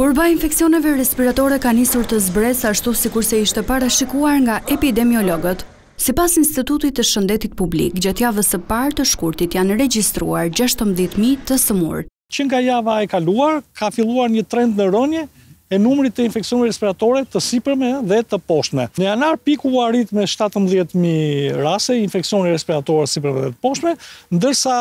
Kurba e infeksioneve respiratore ka nisur të zbresë ashtu sikurse ishte parashikuar nga epidemiologët. Sipas Institutit të Shëndetit Publik, gjatë javës së parë të shkurtit janë regjistruar gjashtëmbëdhjetë mijë të sëmurë. Që nga java e kaluar ka filluar një trend në rënie e numrit të infeksioneve respiratore të sipërme dhe të poshtme. Në janar piku u arrit me shtatëmbëdhjetë mijë raste infeksioni respiratore të sipërme dhe të poshtme, Ndërsa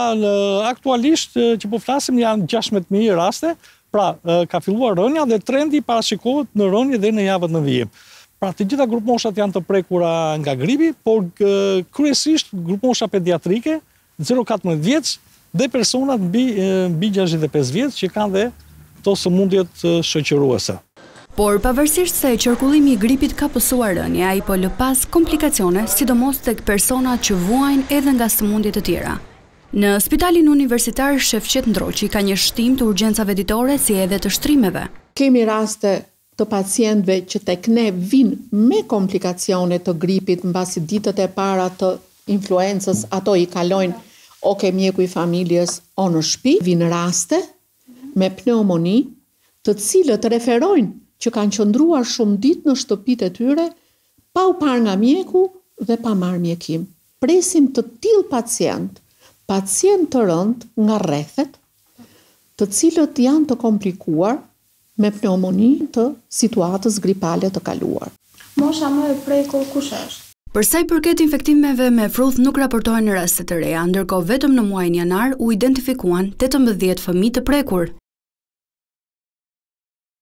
aktualisht që po flasim janë gjashtëmbëdhjetë mijë raste, pra ka filluar rënia dhe trendi parashikohet në rënie dhe në javët në vijim. Pra të gjitha grupmoshat janë të prekura nga gripi, por kryesisht grupmosha pediatrike, 0-14 vjeç dhe personat mbi 65 vjeç që kanë dhe këto sëmundjet shoqëruese. Por pavarësisht se qarkullimi i gripit ka pësuar rënie, ai po lë pas komplikacione, sidomos tek personat që vuajnë edhe nga sëmundje të tjera. Në Spitalin Universitar Shefqet Ndroqi ka një shtim të urgjencave ditore si edhe të shtrimeve. Kemi raste të pacientëve që tek ne vijnë me komplikacione të gripit mbasi ditët e para të influencës ato i kalojnë o ke mjeku i familjes o në shpi. Vijnë raste me pneumoni, të cilët referojnë që kanë qëndruar shumë ditë në shtëpitë e tyre pa u parë nga mjeku dhe pa marrë mjekim. Presim të tillë pacientë, pacientë të rëndë nga rrethet, të cilët janë të komplikuar, me pneumoni të situatës gripale të kaluar. Mosha më e prekur kush është? Përsa i përket infektimeve me fruth nuk raportohen raste të reja, ndërkohë vetëm në muajin janar u identifikuan tetëmbëdhjetë fëmijë të prekur.